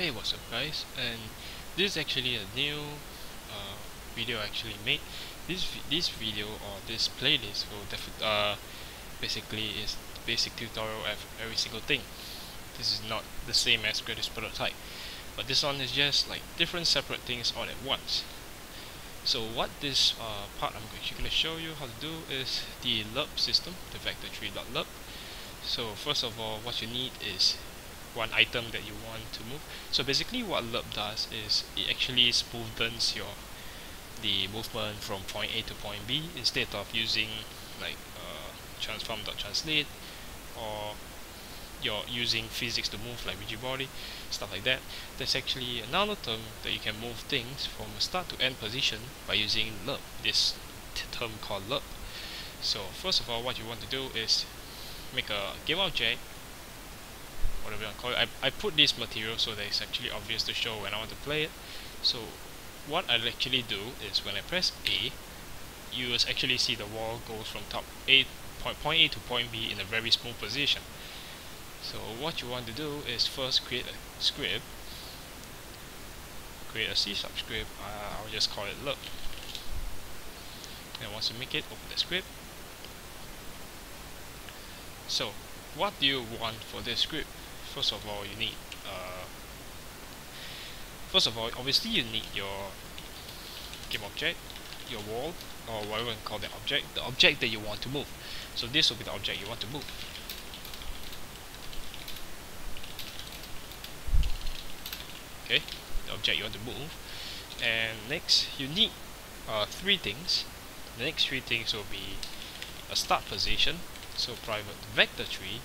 Hey what's up guys? And this is actually a new uh, video I actually made. This this video or this playlist will uh, basically is basic tutorial of every single thing. This is not the same as greatest prototype but this one is just like different separate things all at once. So what this uh, part I'm actually going to show you how to do is the lerp system the Vector3.Lerp so first of all what you need is one item that you want to move. So basically what lerp does is it actually smoothens your the movement from point A to point B instead of using like uh, transform.translate or you're using physics to move like rigid stuff like that. There's actually another term that you can move things from a start to end position by using lerp this term called lerp so first of all what you want to do is make a game object whatever you call it. I, I put this material so that it's actually obvious to show when I want to play it. So what I'll actually do is when I press A, you will actually see the wall goes from top A point, point A to point B in a very small position. So what you want to do is first create a script, create a C script, uh, I'll just call it look. And once you make it, open the script. So what do you want for this script? First of all you need uh, first of all obviously you need your game object your wall or whatever you call the object the object that you want to move. So this will be the object you want to move. Okay the object you want to move. And next you need uh, three things. The next three things will be a start position so private Vector3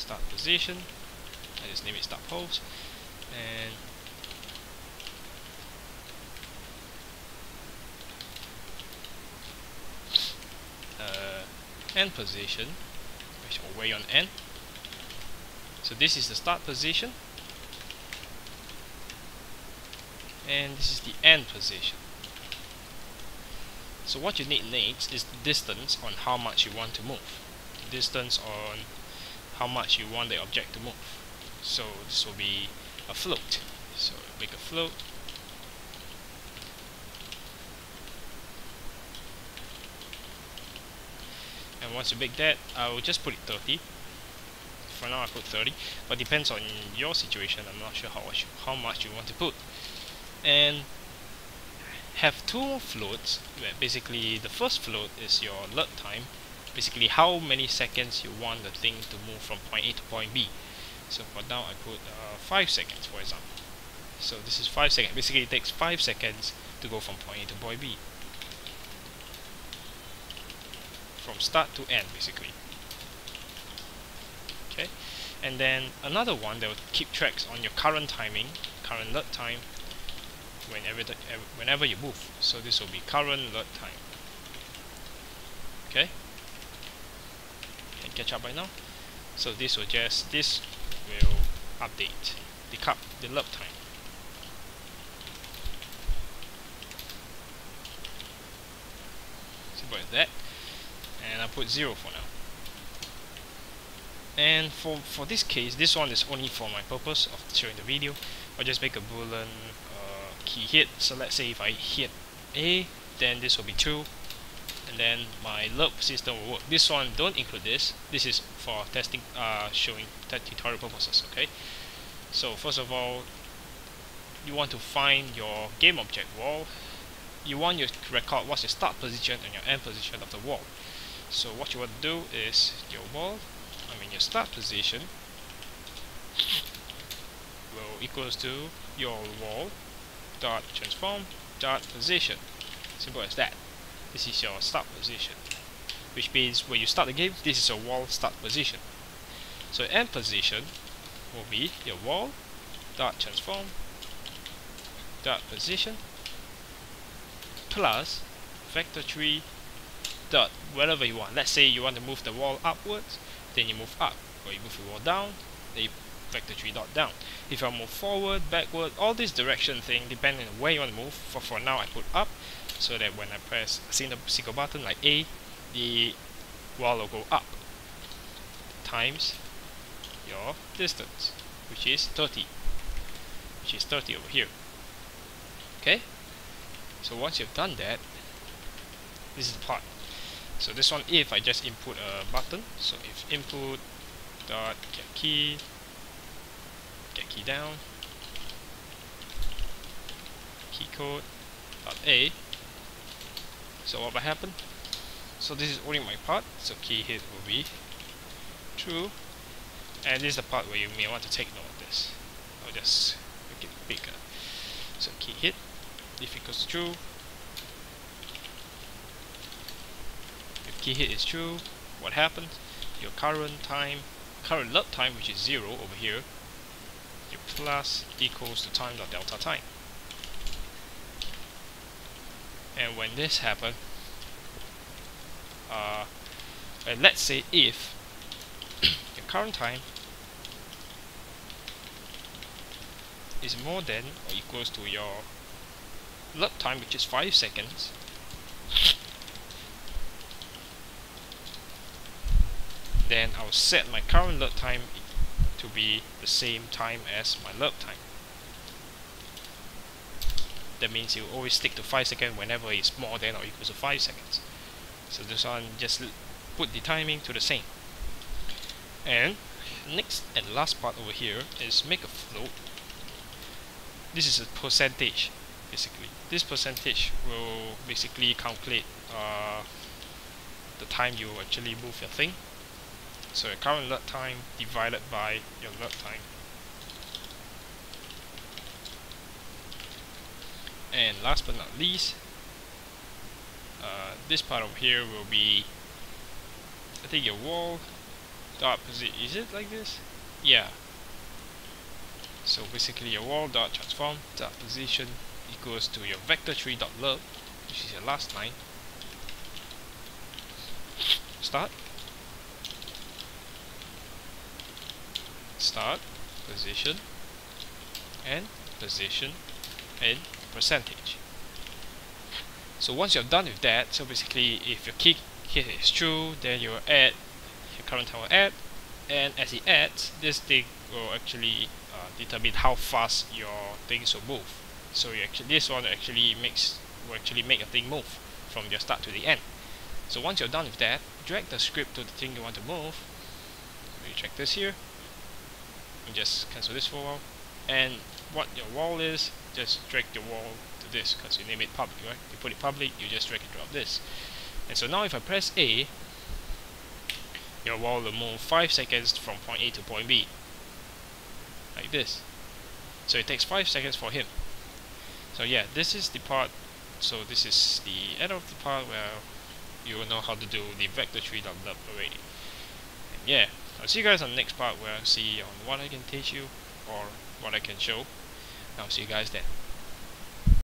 start position. I just name it start pose and uh, end position which will away on end. So this is the start position. And this is the end position. So what you need next is the distance on how much you want to move. Distance on how much you want the object to move. So this will be a float. So make a float. And once you make that, I will just put it 30. For now I put 30, but depends on your situation. I'm not sure how much, how much you want to put. And have two floats. where Basically, the first float is your lerp time, basically how many seconds you want the thing to move from point A to point B. So for now I put uh, 5 seconds for example. So this is 5 seconds. Basically it takes 5 seconds to go from point A to point B. From start to end basically. Okay? And then another one that will keep tracks on your current timing current lerp time whenever the, whenever you move. So this will be current lerp time. Okay catch up by now. So this will just this will update the cup the lerp time. Simple as that. And I put 0 for now. And for for this case this one is only for my purpose of showing the video. I'll just make a boolean uh, key hit. So let's say if I hit A then this will be true and then my lerp system will work. This one don't include this. This is for testing, uh, showing tutorial purposes. Okay. So first of all, you want to find your game object wall. You want your record what's your start position and your end position of the wall. So what you want to do is your wall, I mean your start position will equals to your wall dot transform dot position. Simple as that this is your start position. Which means when you start the game this is your wall start position. So end position will be your wall dot transform dot position plus vector 3 dot whatever you want. Let's say you want to move the wall upwards then you move up. Or you move the wall down then you vector 3 dot down. If I move forward backward all this direction thing depending on where you want to move for for now I put up so that when I press a single, single button like A, the wall will go up times your distance, which is 30. which is 30 over here okay so once you've done that this is the part so this one if I just input a button so if input dot get key get key down key code dot a so what will happen? So this is only my part. So key hit will be true. And this is the part where you may want to take note of this. I'll just make it bigger. So key hit if equals true if key hit is true what happens? Your current time current lerp time which is 0 over here your plus equals the time dot delta time and when this happens uh, and let's say if the current time is more than or equals to your lerp time which is 5 seconds then I'll set my current lerp time to be the same time as my lerp time that means you always stick to 5 seconds whenever it's more than or equal to 5 seconds. So this one just put the timing to the same. And next and last part over here is make a float this is a percentage basically. This percentage will basically calculate uh, the time you actually move your thing. So your current lerp time divided by your lerp time and last but not least uh, this part over here will be I think your wall dot position is it like this? Yeah. So basically your wall dot transform dot position equals to your Vector3 dot lerp which is your last line. Start. Start. Position. And position. And percentage. So once you're done with that so basically if your key hit is true then will add your current time will add and as it adds this thing will actually uh, determine how fast your things will move. So you actually this one actually makes will actually make a thing move from your start to the end. So once you're done with that drag the script to the thing you want to move. You check this here. And just cancel this for a while. And what your wall is just drag the wall to this because you name it public right? You put it public you just drag and drop this. And so now if I press A your wall will move 5 seconds from point A to point B. Like this. So it takes 5 seconds for him. So yeah this is the part so this is the end of the part where you will know how to do the Vector3 dump already and yeah I'll see you guys on the next part where I see on what I can teach you or what I can show I'll see you guys then